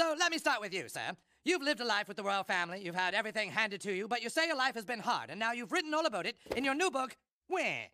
So let me start with you, sir. You've lived a life with the royal family, you've had everything handed to you, but you say your life has been hard, and now you've written all about it in your new book, Waaagh?